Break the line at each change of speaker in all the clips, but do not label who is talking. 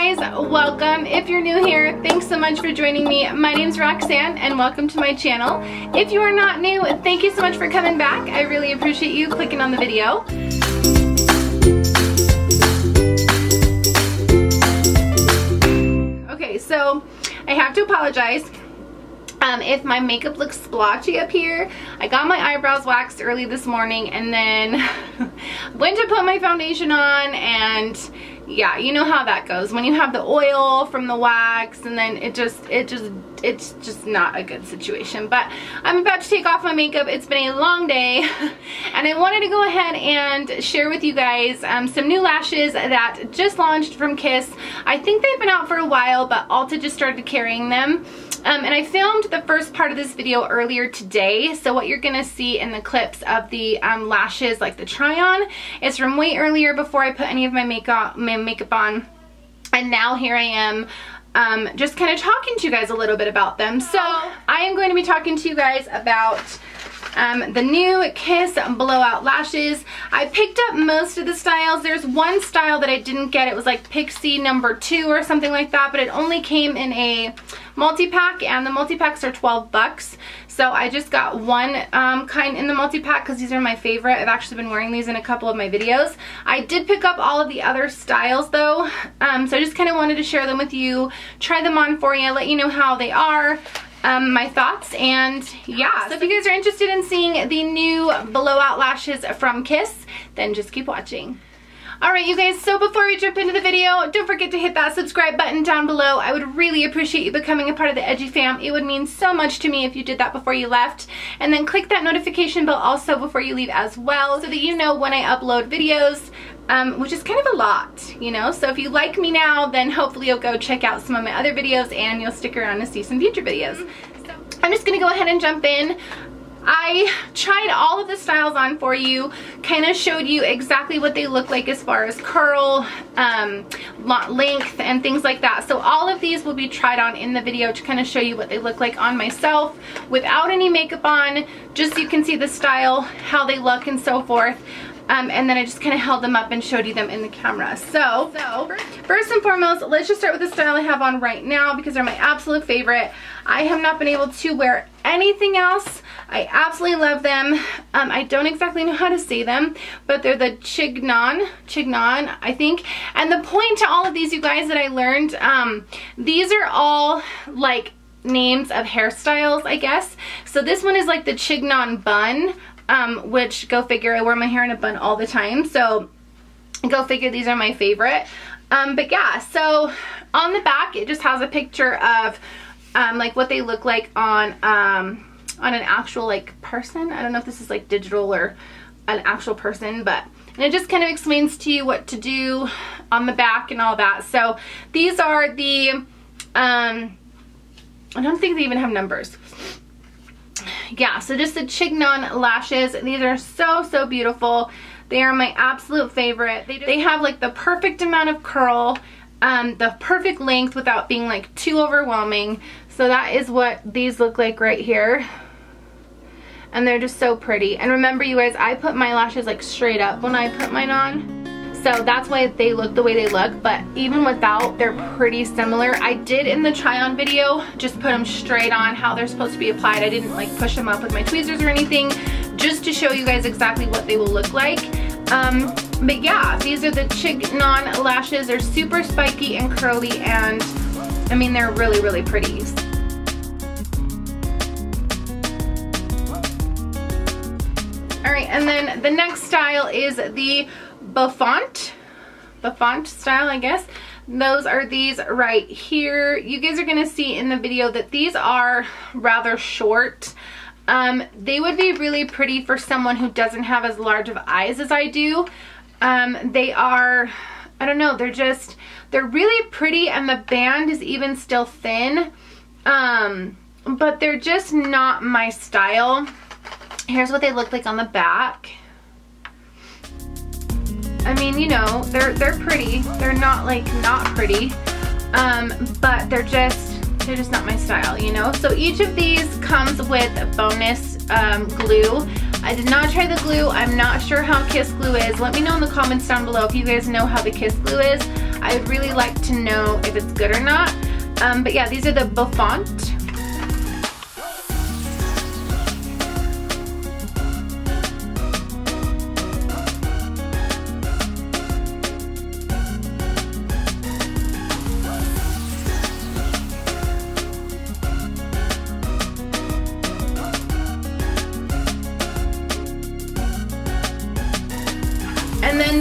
guys, welcome. If you're new here, thanks so much for joining me. My name's Roxanne and welcome to my channel. If you are not new, thank you so much for coming back. I really appreciate you clicking on the video. Okay, so I have to apologize um, if my makeup looks splotchy up here, I got my eyebrows waxed early this morning and then went to put my foundation on and yeah, you know how that goes. When you have the oil from the wax and then it just, it just, it's just not a good situation. But I'm about to take off my makeup. It's been a long day and I wanted to go ahead and share with you guys um, some new lashes that just launched from Kiss. I think they've been out for a while, but Ulta just started carrying them. Um, and I filmed the first part of this video earlier today. So what you're going to see in the clips of the um, lashes, like the try on, is from way earlier before I put any of my makeup, my makeup on. And now here I am um, just kind of talking to you guys a little bit about them. So I am going to be talking to you guys about um, the new Kiss Blowout Lashes. I picked up most of the styles. There's one style that I didn't get. It was like Pixie number two or something like that, but it only came in a multi-pack and the multi-packs are 12 bucks. So I just got one um, kind in the multi-pack because these are my favorite. I've actually been wearing these in a couple of my videos. I did pick up all of the other styles though. Um, so I just kind of wanted to share them with you, try them on for you, let you know how they are um, my thoughts and yeah so if you guys are interested in seeing the new blowout lashes from Kiss then just keep watching Alright you guys, so before we jump into the video, don't forget to hit that subscribe button down below. I would really appreciate you becoming a part of the Edgy fam. It would mean so much to me if you did that before you left. And then click that notification bell also before you leave as well so that you know when I upload videos. Um, which is kind of a lot, you know? So if you like me now, then hopefully you'll go check out some of my other videos and you'll stick around to see some future videos. So I'm just gonna go ahead and jump in. I tried all of the styles on for you, kind of showed you exactly what they look like as far as curl, um, length, and things like that. So all of these will be tried on in the video to kind of show you what they look like on myself without any makeup on, just so you can see the style, how they look, and so forth. Um, and then I just kind of held them up and showed you them in the camera. So, so, first and foremost, let's just start with the style I have on right now because they're my absolute favorite. I have not been able to wear anything else. I absolutely love them. Um, I don't exactly know how to say them, but they're the Chignon, Chignon, I think. And the point to all of these, you guys, that I learned, um, these are all like names of hairstyles, I guess. So this one is like the Chignon bun um, which go figure, I wear my hair in a bun all the time, so go figure these are my favorite. Um, but yeah, so on the back, it just has a picture of um, like what they look like on, um, on an actual like person. I don't know if this is like digital or an actual person, but and it just kind of explains to you what to do on the back and all that. So these are the, um, I don't think they even have numbers yeah, so just the Chignon lashes. These are so, so beautiful. They are my absolute favorite. They, they have like the perfect amount of curl, um, the perfect length without being like too overwhelming. So that is what these look like right here. And they're just so pretty. And remember you guys, I put my lashes like straight up when I put mine on. So that's why they look the way they look, but even without, they're pretty similar. I did in the try on video, just put them straight on how they're supposed to be applied. I didn't like push them up with my tweezers or anything, just to show you guys exactly what they will look like. Um, but yeah, these are the Chignon lashes. They're super spiky and curly and I mean, they're really, really pretty. All right, and then the next style is the Bouffant, Bouffant style, I guess. Those are these right here. You guys are going to see in the video that these are rather short. Um, they would be really pretty for someone who doesn't have as large of eyes as I do. Um, they are, I don't know, they're just, they're really pretty and the band is even still thin. Um, but they're just not my style. Here's what they look like on the back. I mean, you know, they're they're pretty. They're not like not pretty. Um, but they're just they're just not my style, you know? So each of these comes with a bonus um, glue. I did not try the glue. I'm not sure how Kiss glue is. Let me know in the comments down below if you guys know how the Kiss glue is. I'd really like to know if it's good or not. Um, but yeah, these are the Bouffant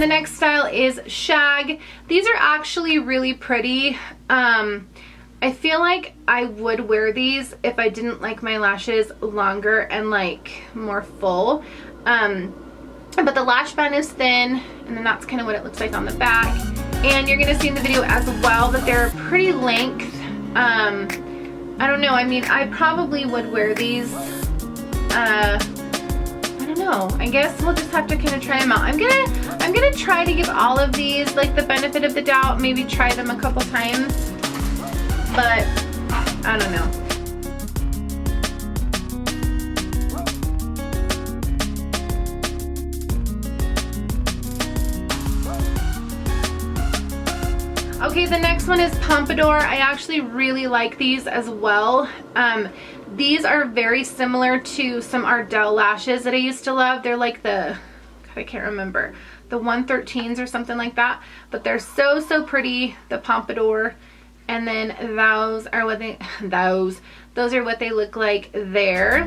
the next style is Shag. These are actually really pretty. Um, I feel like I would wear these if I didn't like my lashes longer and like more full. Um, but the lash band is thin and then that's kind of what it looks like on the back. And you're to see in the video as well that they're pretty length. Um, I don't know. I mean, I probably would wear these uh, I don't know. I guess we'll just have to kind of try them out. I'm gonna, I'm gonna try to give all of these like the benefit of the doubt, maybe try them a couple times, but I don't know. Okay, the next one is Pompadour. I actually really like these as well. Um, these are very similar to some Ardell lashes that I used to love. They're like the, God, I can't remember, the 113s or something like that. But they're so, so pretty, the Pompadour. And then those are what they, those, those are what they look like there.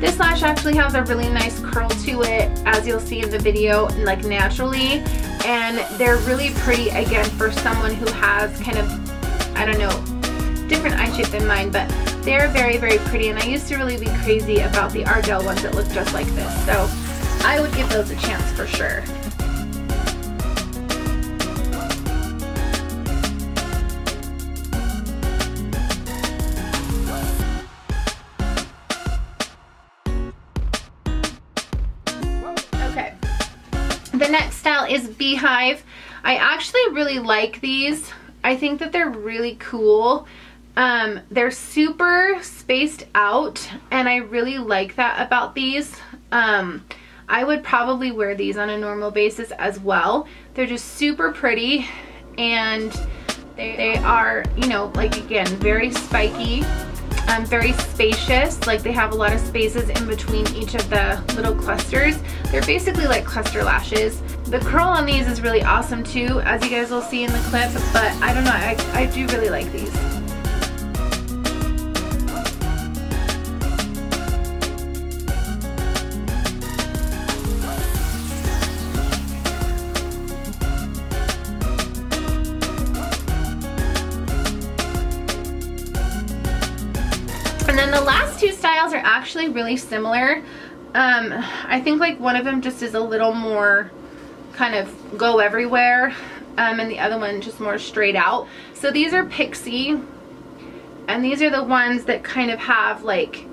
This lash actually has a really nice curl to it, as you'll see in the video, like naturally. And they're really pretty, again, for someone who has kind of, I don't know, different eye shape than mine, but they're very, very pretty. And I used to really be crazy about the Ardell ones that look just like this. So I would give those a chance for sure. Okay, the next style is Beehive. I actually really like these. I think that they're really cool. Um, they're super spaced out and I really like that about these. Um, I would probably wear these on a normal basis as well. They're just super pretty and they, they are, you know, like again, very spiky um, very spacious. Like they have a lot of spaces in between each of the little clusters. They're basically like cluster lashes. The curl on these is really awesome too, as you guys will see in the clip, but I don't know, I, I do really like these. Actually really similar. Um, I think like one of them just is a little more kind of go everywhere um, and the other one just more straight out. So these are Pixie and these are the ones that kind of have like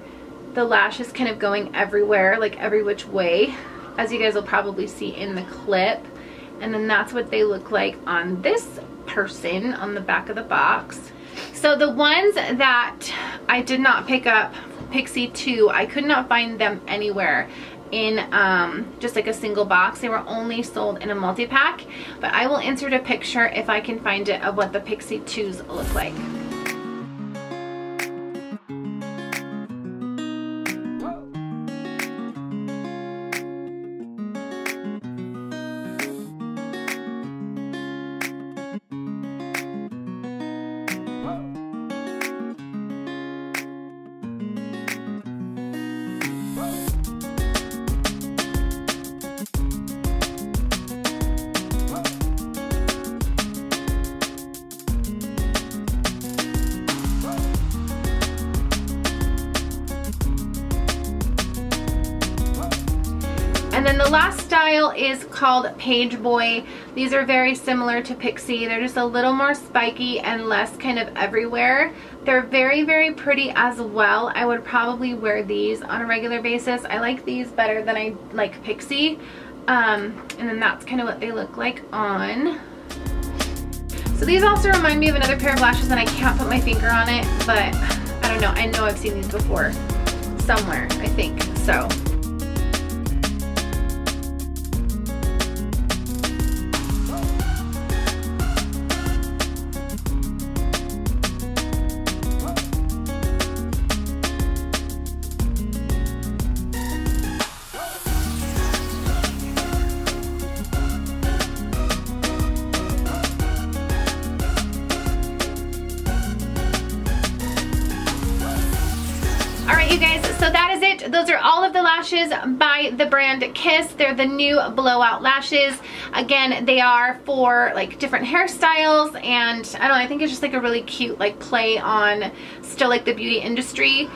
the lashes kind of going everywhere, like every which way, as you guys will probably see in the clip. And then that's what they look like on this person on the back of the box. So the ones that I did not pick up, Pixie 2, I could not find them anywhere in um, just like a single box. They were only sold in a multi-pack, but I will insert a picture if I can find it of what the Pixie 2s look like. And then the last style is called Page Boy. These are very similar to Pixie. They're just a little more spiky and less kind of everywhere. They're very, very pretty as well. I would probably wear these on a regular basis. I like these better than I like Pixie. Um, and then that's kind of what they look like on. So these also remind me of another pair of lashes and I can't put my finger on it, but I don't know. I know I've seen these before somewhere, I think. So the brand Kiss. They're the new blowout lashes. Again, they are for like different hairstyles and I don't know, I think it's just like a really cute like play on still like the beauty industry.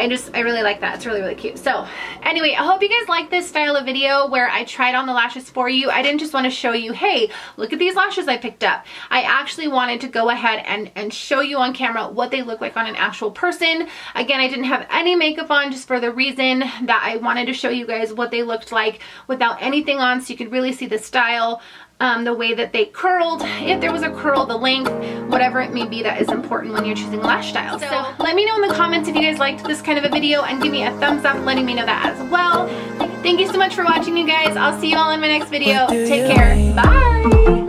I just, I really like that. It's really, really cute. So anyway, I hope you guys like this style of video where I tried on the lashes for you. I didn't just want to show you, hey, look at these lashes I picked up. I actually wanted to go ahead and, and show you on camera what they look like on an actual person. Again, I didn't have any makeup on just for the reason that I wanted to show you guys what they looked like without anything on so you could really see the style um, the way that they curled, if there was a curl, the length, whatever it may be that is important when you're choosing lash styles. So, so let me know in the comments if you guys liked this kind of a video and give me a thumbs up letting me know that as well. Thank you so much for watching you guys. I'll see you all in my next video. Take care. Bye.